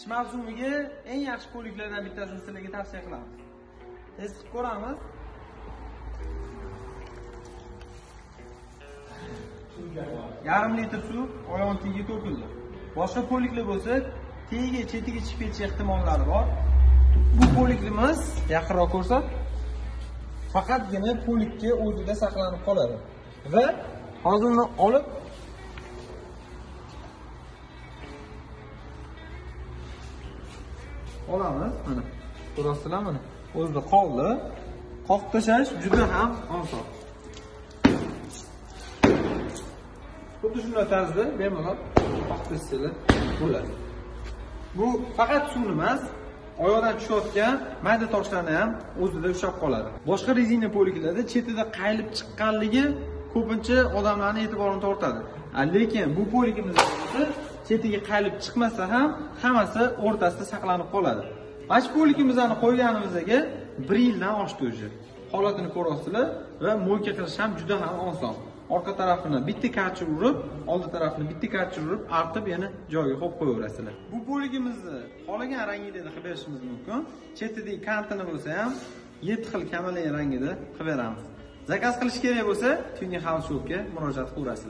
qish mavsumiga eng yaxshi ko'ylaklardan bittasini sizlarga tavsiya qilamiz. Test qilib ko'ramiz. Yarim litr suv oyog'ini tagiga to'kildi. Boshqa poliklar bo'lsa tagiga chetiga chiqib ketish ehtimollari bor. Bu polikimiz yaqinroq ko'rsat faqatgina polikka o'zida saqlanib qoladi. Va hozir uni olib olamiz. Mana. Ko'rasizlar mana o'zida qoldi. Qoqib tashlash juda ham oson. Xuddi shunday tarzda bemalol qoqib tashlanglar bo'ladi. Bu faqat suvni emas oyoqdan tushayotgan mayda toshlarni ham o'zida ushlab qoladi. Boshqa rezina poliklarda chetida qayilib chiqqanligi ko'pincha odamlarni e'tiborini tortadi. Lekin bu polikimizda chetiga qayilib chiqmasa ham hammasi o'rtasida saqlanib qoladi. Mana shu qo'yganimizga bir yildan oshdi уже holatini ko'ryapsizlar va mo'yka qilish ham juda ham oson. Orqa tarafini bitta karcha urib oldi tarafini bitta karcha urib artib yana joyiga qo'yib qo'yaverasizlar. Bu poligimizni xohlagan rangida qilib berishimiz mumkin. Chetidagi kantini bo'lsa ham yetti xil kamalak rangida qilib beramiz. Zakaz qilish kerak bo'lsa tuning house shopga murojaat qilaverasizlar